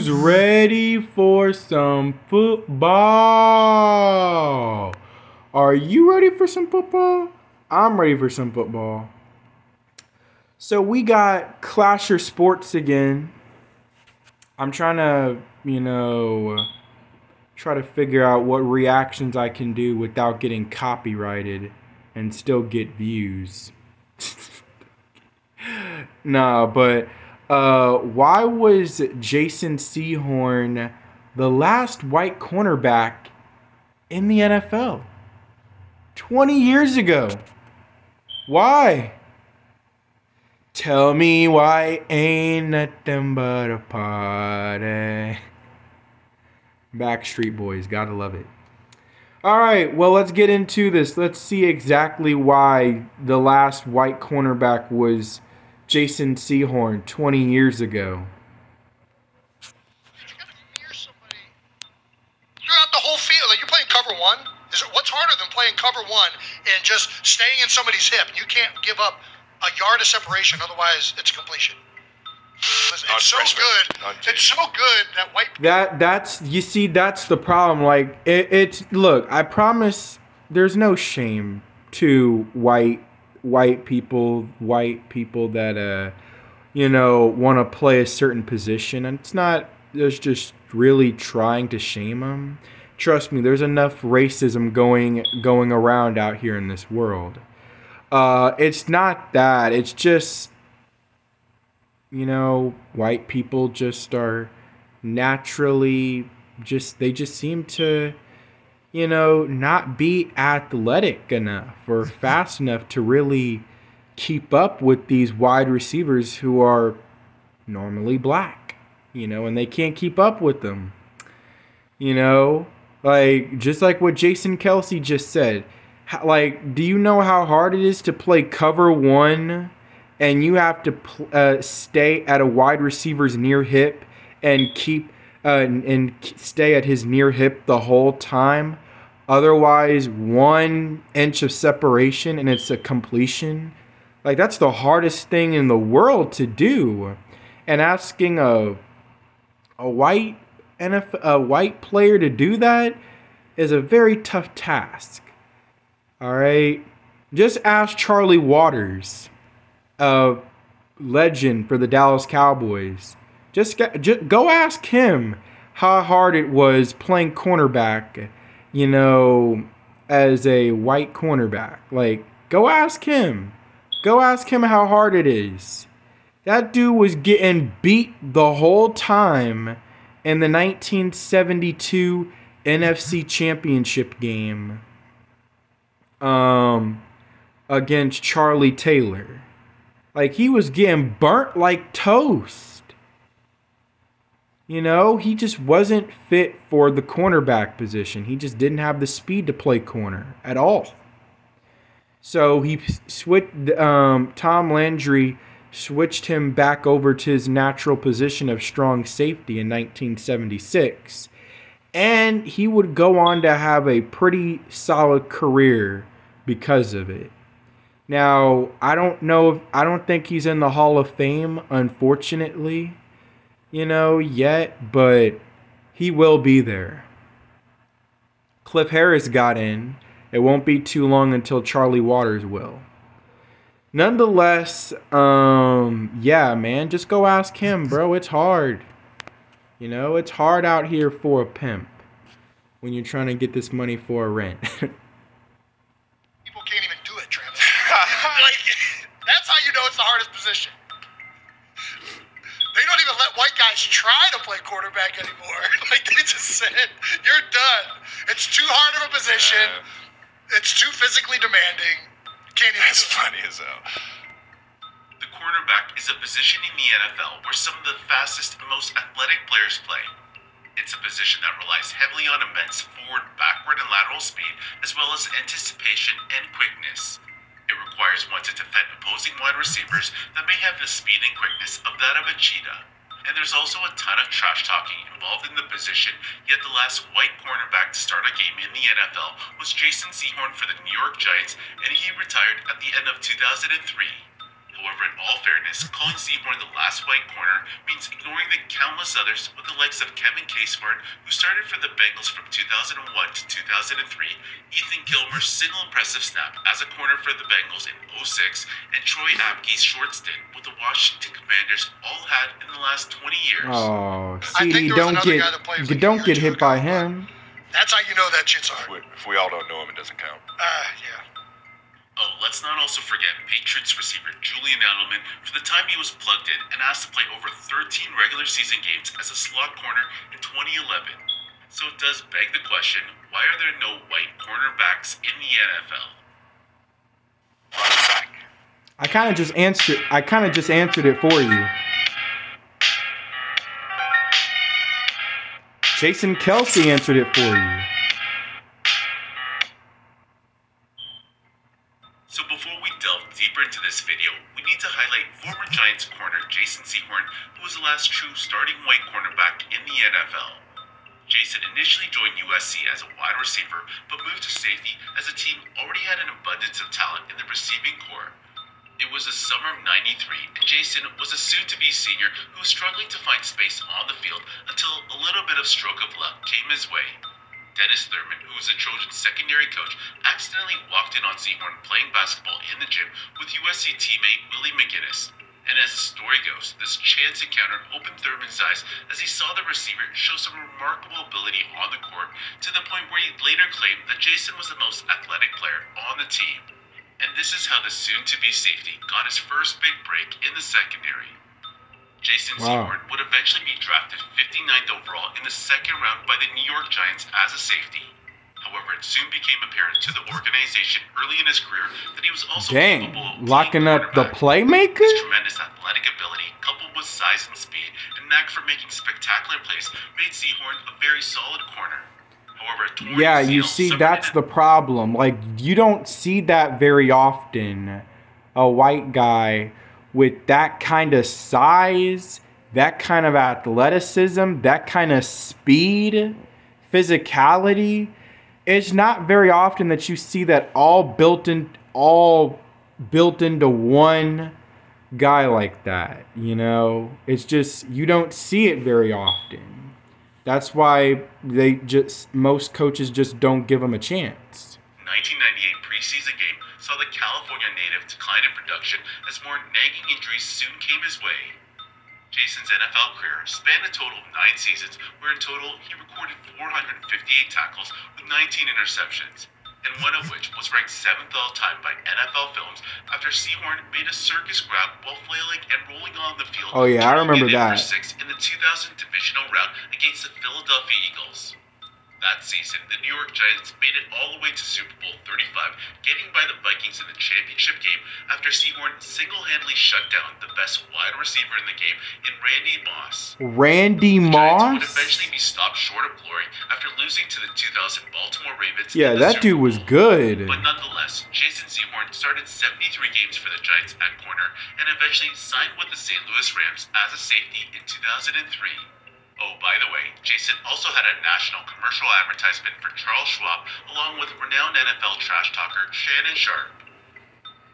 Who's ready for some football? Are you ready for some football? I'm ready for some football. So we got Clasher Sports again. I'm trying to, you know, try to figure out what reactions I can do without getting copyrighted and still get views. nah, but uh, why was Jason Sehorn the last white cornerback in the NFL? 20 years ago. Why? Tell me why ain't nothing but a party. Backstreet Boys, gotta love it. All right, well, let's get into this. Let's see exactly why the last white cornerback was Jason Sehorn 20 years ago. Throughout the whole field, you're playing cover one. Is it, what's harder than playing cover one and just staying in somebody's hip? You can't give up a yard of separation, otherwise it's completion. It's, it's so good. It's so good that white. That that's you see that's the problem. Like it, it's look. I promise. There's no shame to white white people, white people that uh, you know, want to play a certain position, and it's not. There's just really trying to shame them. Trust me, there's enough racism going going around out here in this world. Uh, it's not that. It's just, you know, white people just are naturally just they just seem to you know, not be athletic enough or fast enough to really keep up with these wide receivers who are normally black, you know, and they can't keep up with them. You know, like just like what Jason Kelce just said. Like, do you know how hard it is to play cover one and you have to uh, stay at a wide receiver's near hip and keep uh, and, and stay at his near hip the whole time. Otherwise, one inch of separation and it's a completion. Like that's the hardest thing in the world to do. And asking a a white NFL, a white player to do that is a very tough task. All right, just ask Charlie Waters, a legend for the Dallas Cowboys. Just, just go ask him how hard it was playing cornerback, you know, as a white cornerback. Like, go ask him. Go ask him how hard it is. That dude was getting beat the whole time in the 1972 NFC Championship game um, against Charlie Taylor. Like, he was getting burnt like toast. You know, he just wasn't fit for the cornerback position. He just didn't have the speed to play corner at all. So he switched. Um, Tom Landry switched him back over to his natural position of strong safety in 1976, and he would go on to have a pretty solid career because of it. Now, I don't know. If, I don't think he's in the Hall of Fame, unfortunately you know, yet, but he will be there. Cliff Harris got in. It won't be too long until Charlie Waters will. Nonetheless, um, yeah, man, just go ask him, bro. It's hard. You know, it's hard out here for a pimp when you're trying to get this money for a rent. quarterback anymore. like they just said, you're done. It's too hard of a position. Uh, it's too physically demanding. Can't even That's funny as hell. The quarterback is a position in the NFL where some of the fastest and most athletic players play. It's a position that relies heavily on immense forward, backward, and lateral speed, as well as anticipation and quickness. It requires one to defend opposing wide receivers that may have the speed and quickness of that of a cheetah. And there's also a ton of trash talking involved in the position, yet the last white cornerback to start a game in the NFL was Jason Sehorn for the New York Giants, and he retired at the end of 2003. However, in all fairness, calling Sehorn the last white corner means ignoring the countless others with the likes of Kevin Smart, who started for the Bengals from 2001 to 2003, Ethan Kilmer's single impressive snap as a corner for the Bengals in 06, and Troy Apke's short stint with the Washington Commanders all had in the last 20 years. Oh, I see, think don't get guy that you don't get hit by him. That's how you know that shit's If we, if we all don't know him, it doesn't count. Uh, yeah. Oh, let's not also forget Patriots receiver Julian Edelman for the time he was plugged in and asked to play over 13 regular season games as a slot corner in 2011. So it does beg the question, why are there no white cornerbacks in the NFL? I kind of just answered. I kind of just answered it for you. Jason Kelce answered it for you. Sehorn, who was the last true starting white cornerback in the NFL. Jason initially joined USC as a wide receiver, but moved to safety as the team already had an abundance of talent in the receiving corps. It was the summer of 93, and Jason was a soon to be senior who was struggling to find space on the field until a little bit of stroke of luck came his way. Dennis Thurman, who was the Trojans' secondary coach, accidentally walked in on Sehorn playing basketball in the gym with USC teammate Willie McGinest. And as the story goes, this chance encounter opened Thurman's eyes as he saw the receiver show some remarkable ability on the court to the point where he later claimed that Jason was the most athletic player on the team. And this is how the soon to be safety got his first big break in the secondary. Jason Wow. Sehorn would eventually be drafted 59th overall in the second round by the New York Giants as a safety. However, it soon became apparent to the organization early in his career that he was also Dang, capable of locking up the playmaker. His tremendous athletic ability, coupled with size and speed, and knack for making spectacular plays, made Sehorn a very solid corner. However, Yeah, you see, that's the problem. Like, you don't see that very often. A white guy with that kind of size, that kind of athleticism, that kind of speed, physicality. It's not very often that you see that all built in, all built into one guy like that. You know, it's just you don't see it very often. That's why they just most coaches just don't give him a chance. 1998 preseason game saw the California native decline in production as more nagging injuries soon came his way. Jason's NFL career spanned a total of nine seasons, where in total he recorded 458 tackles with 19 interceptions, and one of which was ranked seventh all time by NFL Films after Sehorn made a circus grab while flailing and rolling on the field. Oh, yeah, I remember it in for that. Six in the 2000 divisional round against the Philadelphia Eagles. That season, the New York Giants made it all the way to Super 35, getting by the Vikings in the championship game after Sehorn single-handedly shut down the best wide receiver in the game in Randy Moss. Randy The Giants would Moss? eventually be stopped short of glory after losing to the 2000 Baltimore Ravens. Yeah, that dude was good. But nonetheless, Jason Sehorn started 73 games for the Giants at corner and eventually signed with the St. Louis Rams as a safety in 2003. Oh, by the way, Jason also had a national commercial advertisement for Charles Schwab along with renowned NFL trash talker Shannon Sharpe.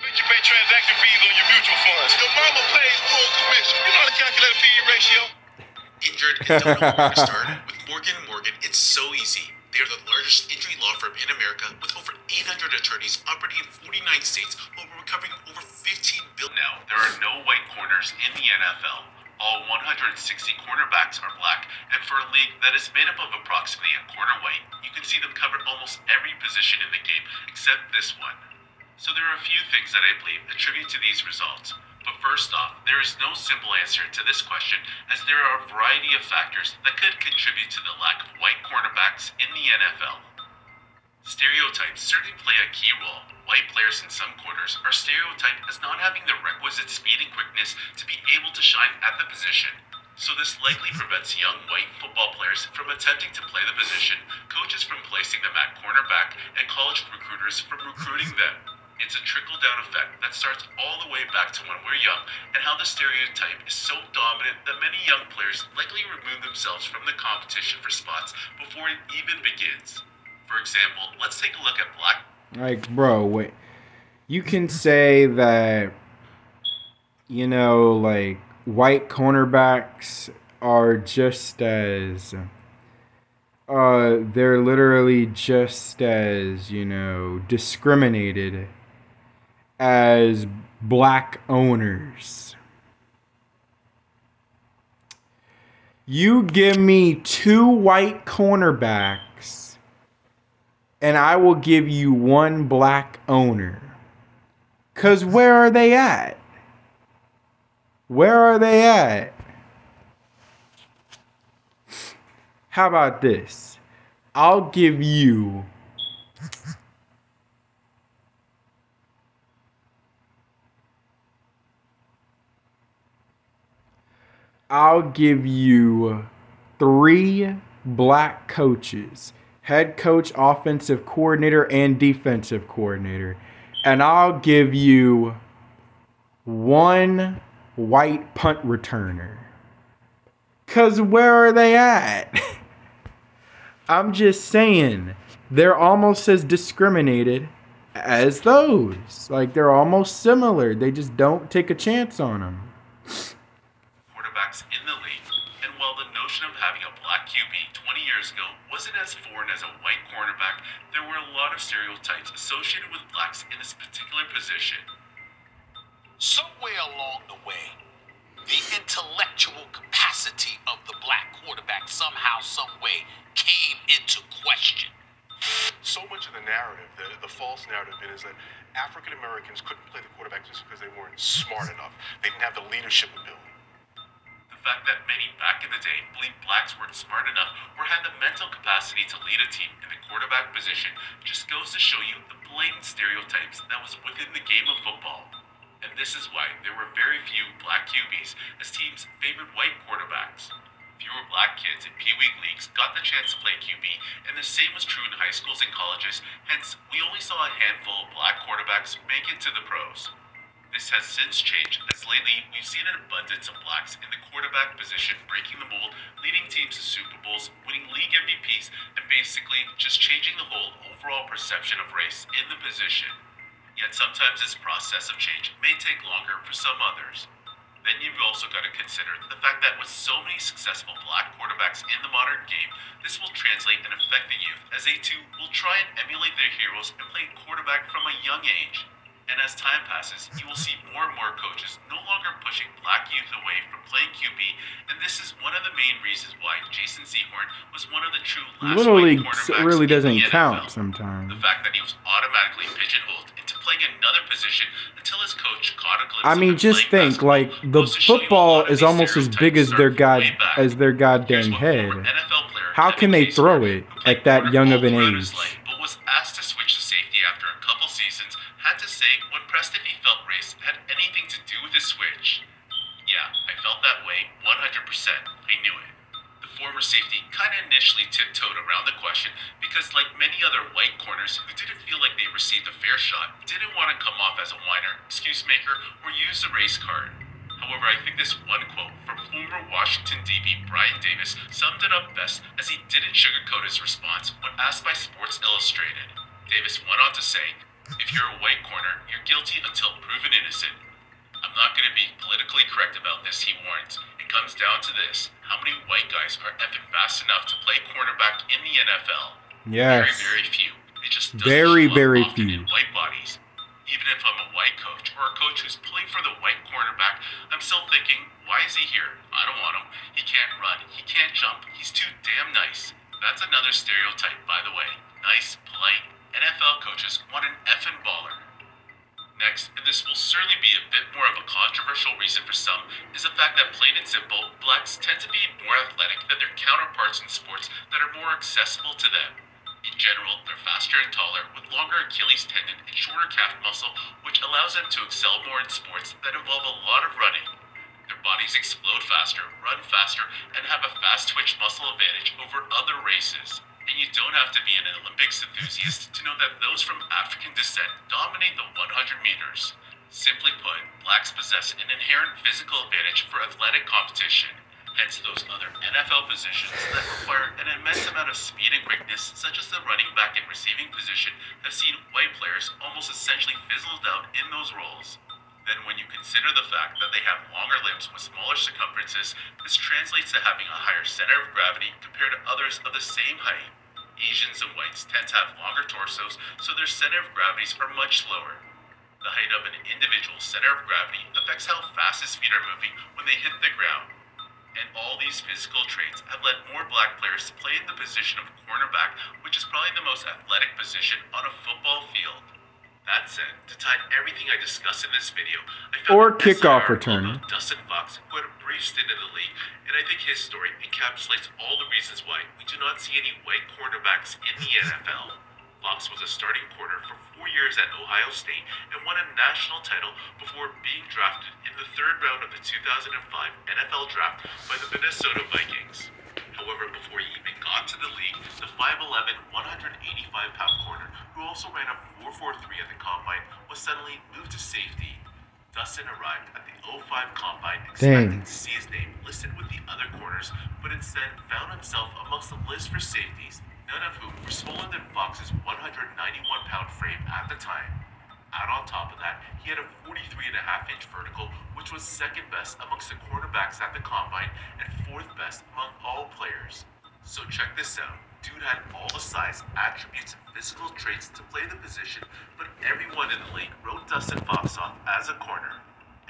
You pay transaction fees on your mutual funds. Your mama pays full commission. You know how to calculate a PE ratio? Injured and don't know where to start? With Morgan & Morgan, it's so easy. They are the largest injury law firm in America with over 800 attorneys operating in 49 states while recovering over 15 billion. Now, there are no white corners in the NFL. All 160 cornerbacks are black, and for a league that is made up of approximately a quarter white, you can see them cover almost every position in the game except this one. So there are a few things that I believe attribute to these results. But first off, there is no simple answer to this question, as there are a variety of factors that could contribute to the lack of white cornerbacks in the NFL. Stereotypes certainly play a key role. White players in some quarters are stereotyped as not having the requisite speed and quickness to be able to shine at the position. So this likely prevents young white football players from attempting to play the position, coaches from placing them at cornerback, and college recruiters from recruiting them. It's a trickle down effect that starts all the way back to when we're young, and how the stereotype is so dominant that many young players likely remove themselves from the competition for spots before it even begins. For example, let's take a look at black Like, bro, wait. You can say that you know, like white cornerbacks are just as uh they're literally just as, you know, discriminated as black owners. You give me two white cornerbacks and I will give you one black owner. Cause where are they at? Where are they at? How about this? I'll give you I'll give you three black coaches head coach, offensive coordinator, and defensive coordinator. And I'll give you one white punt returner. Because where are they at? I'm just saying, they're almost as discriminated as those. Like, they're almost similar. They just don't take a chance on them. quarterbacks in the league, and while the notion of having a black QB 20 years ago wasn't as foreign as a white cornerback, there were a lot of stereotypes associated with blacks in this particular position. Somewhere along the way, the intellectual capacity of the black quarterback somehow, some way came into question. So much of the narrative, the, the false narrative is that African Americans couldn't play the quarterback just because they weren't smart enough. They didn't have the leadership ability. The fact that many back in the day believed blacks weren't smart enough or had the mental capacity to lead a team in the quarterback position just goes to show you the blatant stereotypes that was within the game of football. And this is why there were very few black QBs as teams favored white quarterbacks. Fewer black kids in Pee Wee leagues got the chance to play QB, and the same was true in high schools and colleges, hence, we only saw a handful of black quarterbacks make it to the pros. This has since changed, as lately we've seen an abundance of blacks in the quarterback position breaking the mold, leading teams to Super Bowls, winning league MVPs, and basically just changing the whole overall perception of race in the position. Yet sometimes this process of change may take longer for some others. Then you've also got to consider the fact that with so many successful black quarterbacks in the modern game, this will translate and affect the youth as they too will try and emulate their heroes and play quarterback from a young age. And as time passes, you will see more and more coaches no longer pushing black youth away from playing QB, and this is one of the main reasons why Jason Sehorn was one of the true last Little white League really doesn't count sometimes. The fact that he was automatically pigeonholed into playing another position until his coach caught a glimpse I mean, just think like the goes to show you a football is almost as big as their god as their goddamn head. former NFL player How can they throw it at that young of an all throughout his age? Had to say when pressed if he felt race had anything to do with his switch. Yeah, I felt that way 100%. I knew it. The former safety kind of initially tiptoed around the question because, like many other white corners who didn't feel like they received a fair shot, didn't want to come off as a whiner, excuse maker, or use the race card. However, I think this one quote from former Washington DB Brian Davis summed it up best as he didn't sugarcoat his response when asked by Sports Illustrated. Davis went on to say, If you're a white corner, you're guilty until proven innocent. I'm not going to be politically correct about this, he warns. It comes down to this how many white guys are effing fast enough to play cornerback in the NFL? Yes. Very, very few. It just doesn't Very, very often few. in white bodies. Even if I'm a white coach or a coach who's pulling for the white cornerback, I'm still thinking, why is he here? I don't want him. He can't run. He can't jump. He's too damn nice. That's another stereotype, by the way. Nice, polite. NFL coaches want an effing baller. Next, and this will certainly be a bit more of a controversial reason for some, is the fact that plain and simple, blacks tend to be more athletic than their counterparts in sports that are more accessible to them. In general, they're faster and taller, with longer Achilles tendon and shorter calf muscle, which allows them to excel more in sports that involve a lot of running. Their bodies explode faster, run faster, and have a fast twitch muscle advantage over other races. And you don't have to be an Olympics enthusiast to know that those from African descent dominate the 100 meters. Simply put, blacks possess an inherent physical advantage for athletic competition. Hence, those other NFL positions that require an immense amount of speed and quickness, such as the running back and receiving position, have seen white players almost essentially fizzled out in those roles. Then, when you consider the fact that they have longer limbs with smaller circumferences, this translates to having a higher center of gravity compared to others of the same height. Asians and whites tend to have longer torsos, so their center of gravities are much lower. The height of an individual's center of gravity affects how fast his feet are moving when they hit the ground. And all these physical traits have led more black players to play in the position of cornerback, which is probably the most athletic position on a football field. That said, to tie everything I discussed in this video, I found Or kickoff return. Dustin Fox, who had a brief stint in the league, and I think his story encapsulates all the reasons why we do not see any white cornerbacks in the NFL. Fox was a starting corner for four years at Ohio State and won a national title before being drafted in the third round of the 2005 NFL Draft by the Minnesota Vikings. However, before he even got to the league, the 5'11, 185 pound corner, who also ran a 4'4'3 at the combine, was suddenly moved to safety. Dustin arrived at the 05 combine expecting Dang. to see his name listed with the other corners, but instead found himself amongst the list for safeties, none of whom were smaller than Fox's 191 pound frame at the time. Out on top of that, he had a 43 and a half inch vertical, which was second best amongst the cornerbacks at the combine and fourth best among all players. So check this out. Dude had all the size, attributes, and physical traits to play the position, but everyone in the league wrote Dustin Fox off as a corner.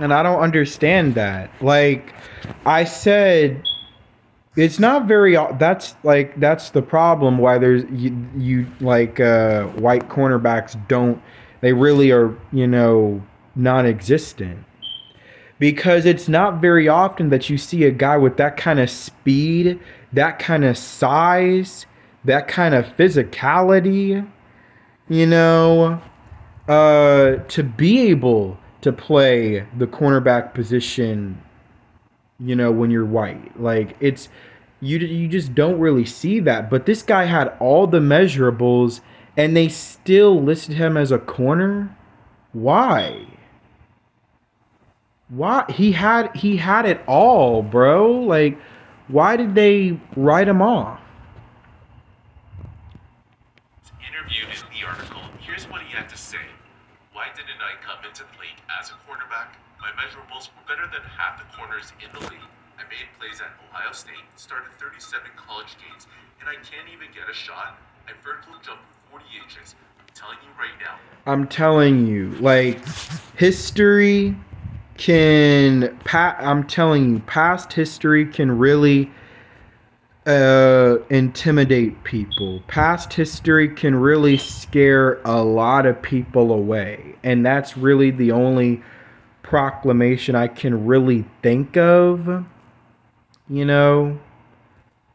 And I don't understand that. Like I said it's not very that's like that's the problem why there's you, you like uh white cornerbacks don't they really are, you know, non-existent. Because it's not very often that you see a guy with that kind of speed, that kind of size, that kind of physicality, you know, uh, to be able to play the cornerback position, you know, when you're white. Like it's you you just don't really see that. But this guy had all the measurables and they still listed him as a corner. Why? Why he had he had it all, bro? Like why did they write him off? Interviewed in the article, here's what he had to say. Why didn't I come into the league as a cornerback? My measurables were better than half the corners in the league. I made plays at Ohio State, started 37 college games, and I can't even get a shot. I vertical jumped 40 inches. I'm telling you right now, I'm telling you, like history can pa- I'm telling you, past history can really uh intimidate people. Past history can really scare a lot of people away. And that's really the only proclamation I can really think of. You know,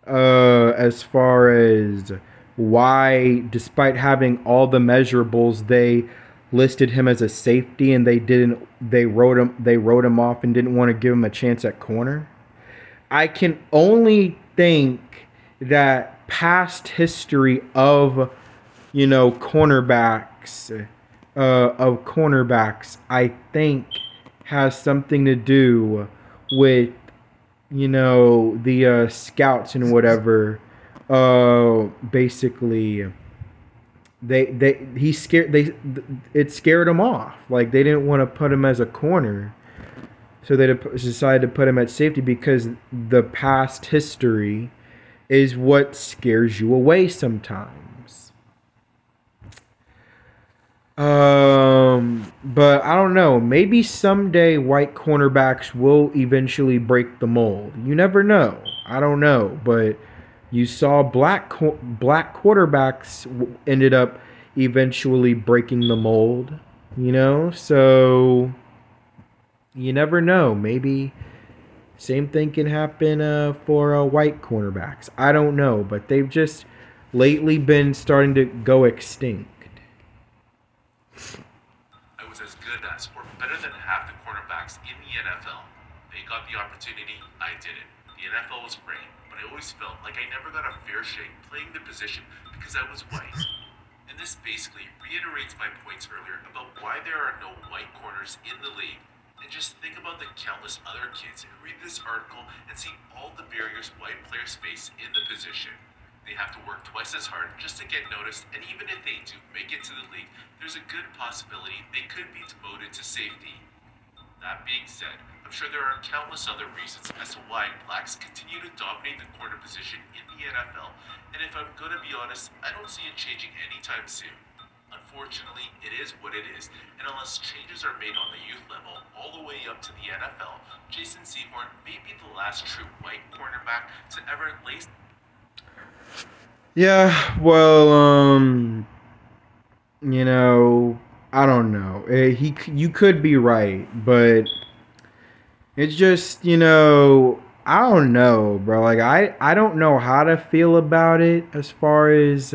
uh as far as why despite having all the measurables they listed him as a safety and they didn't they wrote him they wrote him off and didn't want to give him a chance at corner. I can only think that past history of you know cornerbacks uh, of cornerbacks i think has something to do with you know the uh, scouts and whatever uh basically they they he scared they it scared him off. Like they didn't want to put him as a corner. So they decided to put him at safety because the past history is what scares you away sometimes. Um but i don't know. Maybe someday white cornerbacks will eventually break the mold. You never know. I don't know but you saw black black quarterbacks ended up eventually breaking the mold, you know? So you never know. Maybe same thing can happen uh, for uh, white cornerbacks. I don't know, but they've just lately been starting to go extinct. I was as good as or better than half the cornerbacks in the NFL. They got the opportunity, I didn't. The NFL was great, I always felt like I never got a fair shake playing the position because I was white. And this basically reiterates my points earlier about why there are no white corners in the league. And just think about the countless other kids who read this article and see all the barriers white players face in the position. They have to work twice as hard just to get noticed, and even if they do make it to the league, there's a good possibility they could be demoted to safety. That being said, I'm sure there are countless other reasons as to why blacks continue to dominate the corner position in the NFL, and if I'm gonna be honest, I don't see it changing anytime soon. Unfortunately, it is what it is, and unless changes are made on the youth level all the way up to the NFL, Jason Sehorn may be the last true white cornerback to ever lace Yeah, well, um, you know, I don't know. Eh, He, you could be right, but it's just, you know, I don't know, bro. Like, I, I don't know how to feel about it as far as,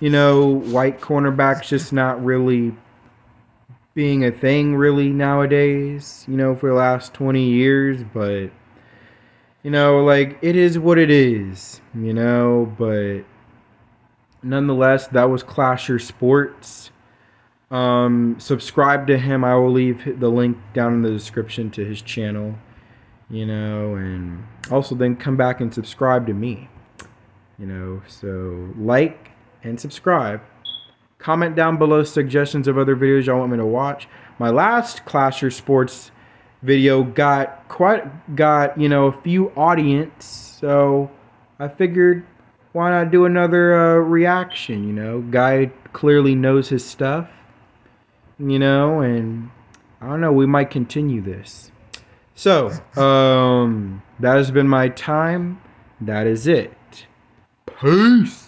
you know, white cornerbacks just not really being a thing really nowadays. You know, for the last twenty years, but. You know, like it is what it is, you know, but nonetheless, that was Clasher Sports. Um, subscribe to him. I will leave the link down in the description to his channel. You know, and also then come back and subscribe to me. You know, so like and subscribe. Comment down below suggestions of other videos y'all want me to watch. My last Clasher Sports video got quite got you know a few audience, so I figured why not do another uh, reaction? You know, guy clearly knows his stuff. You know, and I don't know. We might continue this. So, um, that has been my time. That is it. Peace.